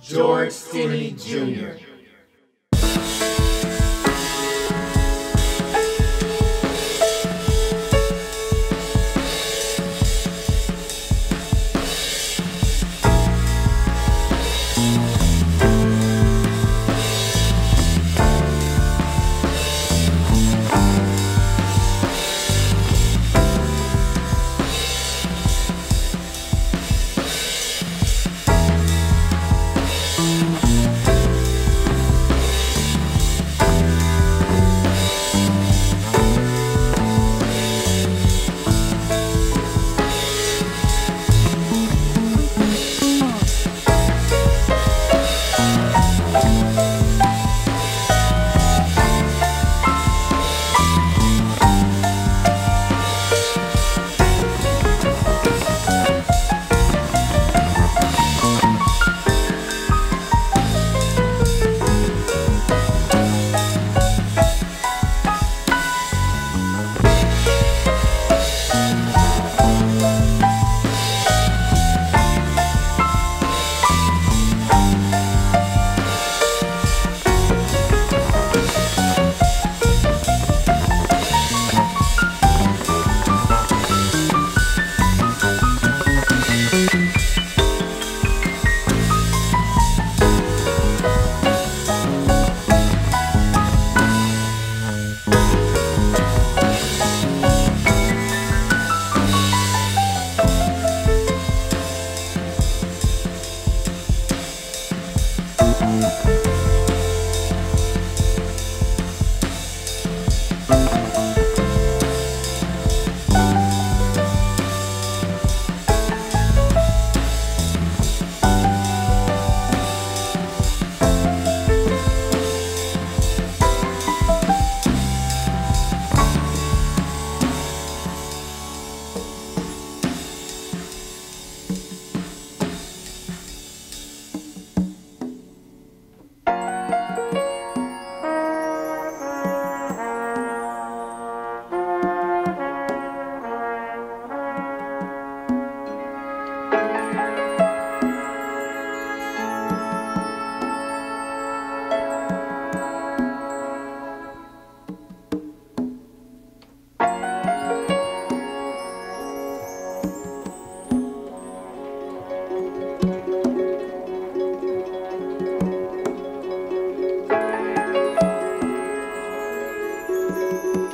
George Stinney Jr. Música Música